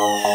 Oh.